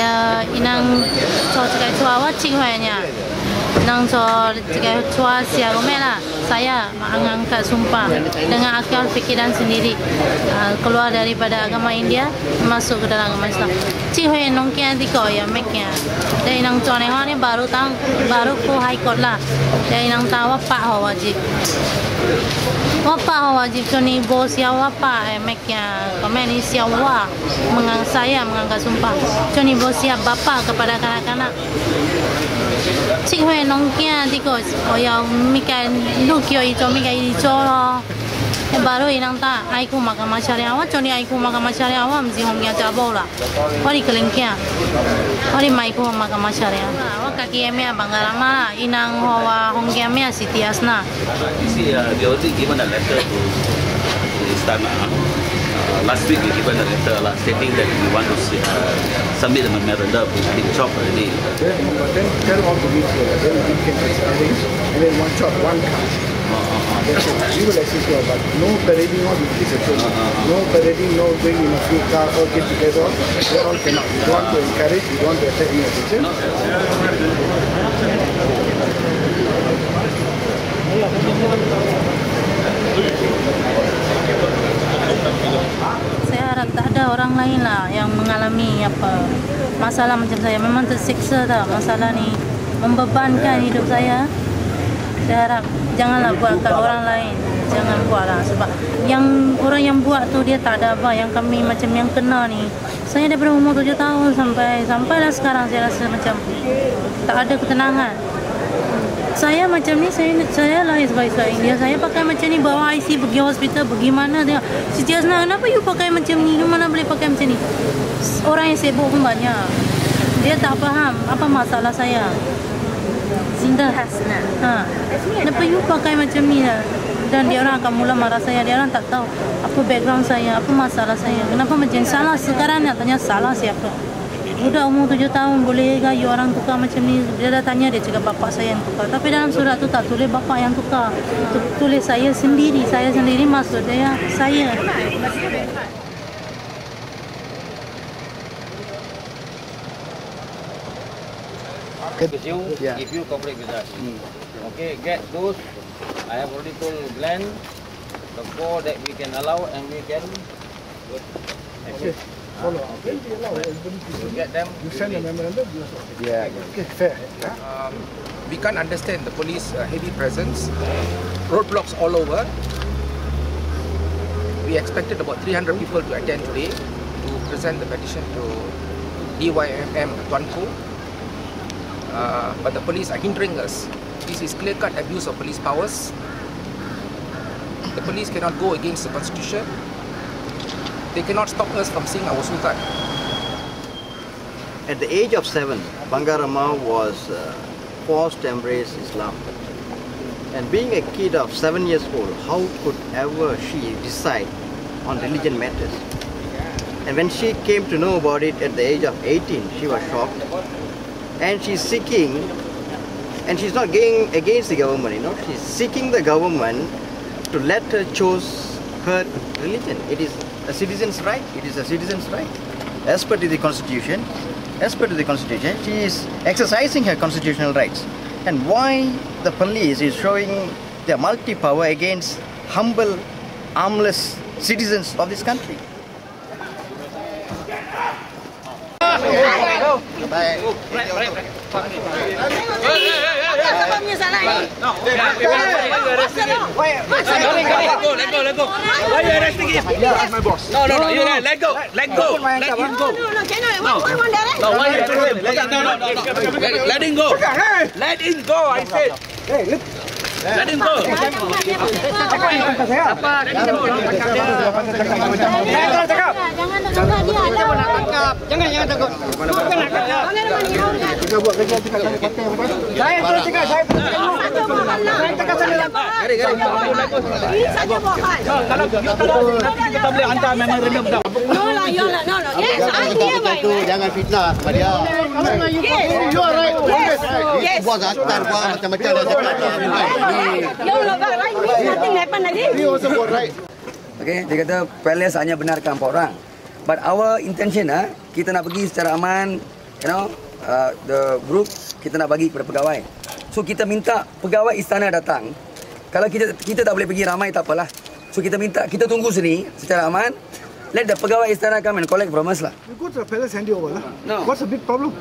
呃，inang so cakap tua awak cik huayanya. Nang so cakap tua sia lah. Saya mengangkat sumpah dengan akal fikiran sendiri uh, keluar daripada agama India masuk ke dalam agama Islam. Cik huay nong di kau ya mek kia. Dan nang tua ni ni baru tang baru ku high court lah. Dan nang tahu apa wajib. Wapa wajib tu ni bos eh ya komen ni siawa mengang saya mengangkat sumpah. Tu ni bos ya bapa kepada kanak-kanak. Cik hui nong kia di ko o ya mika lu kio i to mika i to lo. Baru inang ta ai ku maka macari awa tu ni ai ku maka macari awa mesti hong kia jabo lah. Wari keleng kia. Wari mai ku maka macari awa. Wa kaki eme bangarama inang hawa hong kia me siti asna. You see, uh, we already given a letter to, to Istana. Uh, last week we given a letter lah, stating that we want to see, uh, submit a memorandum to Big Chop already. Then, but then tell all the weeks then we can arrange and then one shot, one car. Uh, uh, uh. We will assist you, but no parading with this. No parading, no going in a few car, all get together. That all cannot. We want to encourage, we want to attack any attention. Saya lain lah yang mengalami apa masalah macam saya. Memang tersiksa tak masalah ni membebankan hidup saya. Saya harap janganlah buat kat orang lain. Jangan buat lah sebab yang orang yang buat tu dia tak ada apa yang kami macam yang kena ni. Saya daripada umur 7 tahun sampai sampailah sekarang saya rasa macam tak ada ketenangan. Saya macam ni saya saya lahir sebagai seorang India. Saya pakai macam ni bawa IC pergi hospital bagaimana dia. Siti Hasna kenapa you pakai macam ni? You mana boleh pakai macam ni? Orang yang sibuk pun banyak. Dia tak faham apa masalah saya. Sinda Hasna. Ha. Kenapa you pakai macam ni lah? Dan dia orang akan mula marah saya. Dia orang tak tahu apa background saya, apa masalah saya. Kenapa macam salah sekarang nak tanya salah siapa? Budak umur tujuh tahun boleh you orang tukar macam ni? Dia dah tanya dia cakap bapak saya yang tukar. Tapi dalam surat tu tak tulis bapak yang tukar. Tu- Tulis saya sendiri. Saya sendiri maksud dia saya. you Yeah. if you cooperate with us. Okay, get those. I have already told Glenn the four that we can allow and we can. Okay. Follow. Allow to You get them. You send a memorandum. Yeah. Okay, fair. um, we can't understand the police uh, heavy presence, roadblocks all over. We expected about 300 people to attend today to present the petition to DYMM Tuanku. Uh, but the police are hindering us. This is clear-cut abuse of police powers. The police cannot go against the constitution. They cannot stop us from seeing our Sultan. At the age of seven, Bangarama was uh, forced to embrace Islam. And being a kid of seven years old, how could ever she decide on religion matters? And when she came to know about it at the age of 18, she was shocked. And she's seeking, and she's not going against the government, you know, she's seeking the government to let her choose her religion. It is a citizen's right. It is a citizen's right. As per to the constitution, as per to the constitution, she is exercising her constitutional rights. And why the police is showing their multi-power against humble, armless citizens of this country? No, no, no, you let, let go, let go, let him go. No, no, why you throw him? No, no, no, no. Let, let him go. Let him go, I said. Let him go. Jangan tangkap dia ada. Jangan, jangan takut. Kita buat kerja kita kena pakai apa? Saya terus cakap, saya terus cakap. Saya cakap saya Gari, gari. Ini saja bukan. Kalau kita boleh hantar memang rendam dah. No lah, no lah, no no. Yes, I dia baik. Itu jangan fitnah kepada dia. Yes. You are right. Yes. Yes. Buat atar, buat macam-macam dia cakap. You look right. Nothing happen lagi. You also got right. Okey, dia kata palace hanya benarkan empat orang. But our intention ah, kita nak pergi secara aman, you know, uh, the group kita nak bagi kepada pegawai. So kita minta pegawai istana datang. Kalau kita kita tak boleh pergi ramai tak apalah. So kita minta kita tunggu sini secara aman. Let the pegawai istana come and collect from us lah. You go to the palace handy over lah. No. What's the big problem?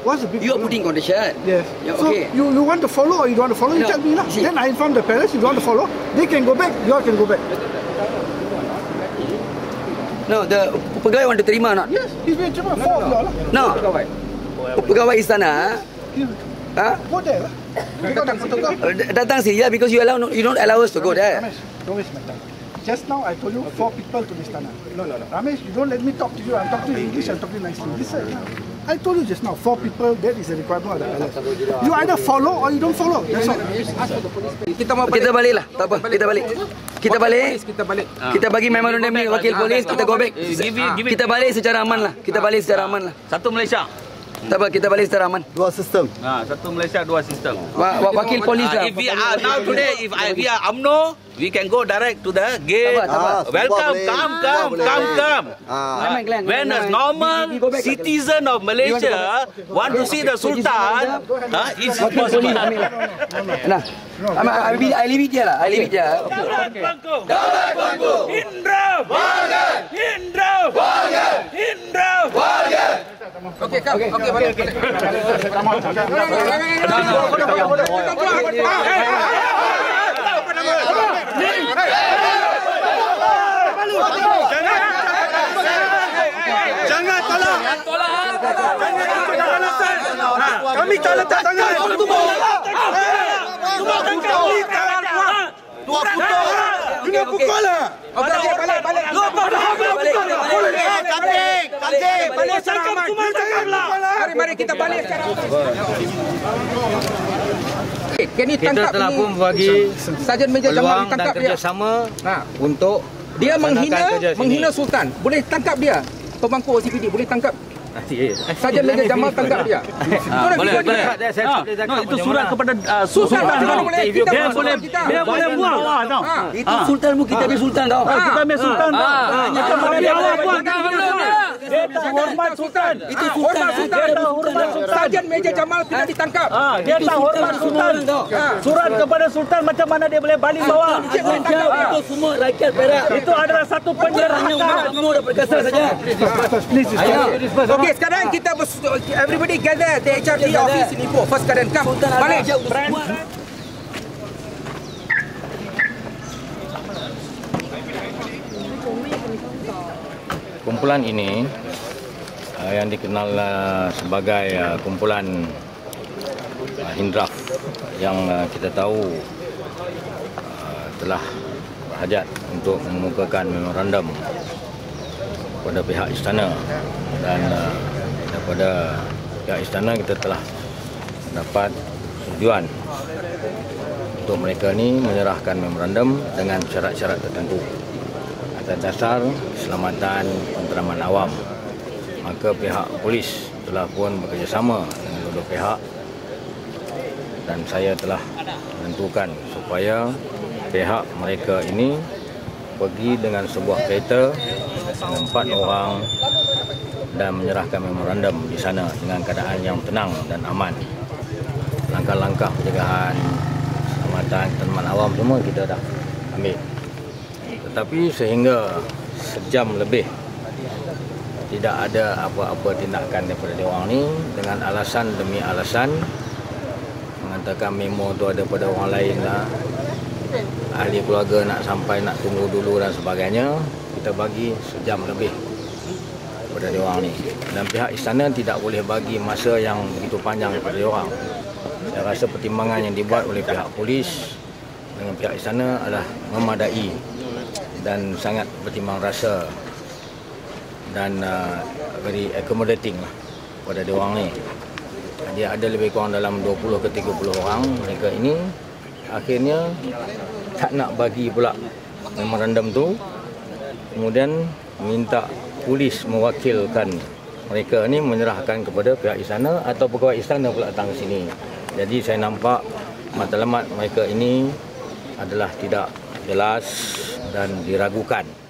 What's the big You are putting condition. Yes. Yeah, so okay. you, you want to follow or you don't want to follow? You No, tell me lah. see. Then I inform the palace. You don't want to follow. They can go back. You all can go back. No, the pegawai want to terima or not? Yes. He's been terima four of you all lah. No. Pegawai istana ha? Go there lah. Protocol. Uh, datang sini ya because you allow you don't allow us to go there. Ramesh, don't waste my time. Just now I told you four people to this Tana. No, no, no. Ramesh, you don't let me talk to you. I'm talking in English. I'm talking nicely. Listen. I told you just now, four people. That is a requirement of the palace. You either follow or you don't follow. That's all. Kita mau Kita balik lah, tak apa. Kita balik. Kita balik. Kita balik. Kita bagi memorandum ni wakil polis, kita go back. Kita balik secara aman lah. Kita balik secara aman lah. Satu Malaysia. Tak apa, kita balik secara aman. Dua sistem. Ha, satu Malaysia dua sistem. Wa- wa- Wakil polis Ah, lah. if we are now today, if I, we are UMNO, we can go direct to the gate. Tak apa, tak apa. Ah, Welcome, boleh. come, come, come, come. Ah. When a normal citizen of Malaysia want to see the Sultan, huh, it's Wakil polis possible. ambil lah. Nah, I, I, I, I leave it here lah. I leave it here. Indra! Indra! Indra! Okey, come. Okey, balik. balik. No, no, no, no, no, Jangan tolak. Kami tak letak tangan. Dua pukul. Kena pukul lah. Okey, okey, balik, balik. Kambing. Kambing. Balik secara aman. Mari, mari kita balik sekarang. Okay, Can you Kita tangkap telah pun bagi Sarjan Major Jamal ditangkap dia. kerjasama Ha. untuk Dia menghina menghina Sultan. Boleh tangkap dia. Pemangku OCPD boleh tangkap. Sarjan Major Jamal tangkap dia. Ah, boleh, boleh. Ah, no, itu surat kepada uh, Sultan. Sultan mana boleh kita Dia boleh, kita. dia boleh buang. Ah. Ha. Itu sultan mu, kita ambil sultan tau. Ah, Kita ambil Sultan. Ah, Kita awak buang. Dia hormat Sultan. Itu Ah, sultan. hormat ah. Sultan. Hormat sultan. Sarjan Major Jamal kena ditangkap. Ah, dia tak hormat Sultan. Surat kepada Sultan macam mana dia boleh balik bawa. Itu semua rakyat Perak. Itu adalah satu dah berkasar saja. Okey, sekarang kita everybody gather at the HRD office in Ipoh. First sekarang come. Sultan Balik. Kumpulan ini uh, yang dikenal uh, sebagai uh, kumpulan Hindraf yang kita tahu telah berhajat untuk mengemukakan memorandum kepada pihak istana dan daripada pihak istana kita telah dapat tujuan untuk mereka ni menyerahkan memorandum dengan syarat-syarat tertentu atas dasar keselamatan penteraman awam. Maka pihak polis telah pun bekerjasama dengan dua pihak dan saya telah menentukan supaya pihak mereka ini pergi dengan sebuah kereta dengan empat orang dan menyerahkan memorandum di sana dengan keadaan yang tenang dan aman. Langkah-langkah pencegahan, keselamatan teman awam semua kita dah ambil. Tetapi sehingga sejam lebih tidak ada apa-apa tindakan daripada dia orang ni dengan alasan demi alasan mengatakan memo tu ada pada orang lain lah. Ahli keluarga nak sampai nak tunggu dulu dan sebagainya kita bagi sejam lebih kepada dia orang ni. Dan pihak istana tidak boleh bagi masa yang begitu panjang kepada dia orang. Saya rasa pertimbangan yang dibuat oleh pihak polis dengan pihak istana adalah memadai dan sangat bertimbang rasa dan uh, very accommodating lah pada dia orang ni. Dia ada lebih kurang dalam 20 ke 30 orang mereka ini akhirnya tak nak bagi pula memorandum tu kemudian minta polis mewakilkan mereka ni menyerahkan kepada pihak istana atau pegawai istana pula datang sini. Jadi saya nampak matlamat mereka ini adalah tidak jelas dan diragukan.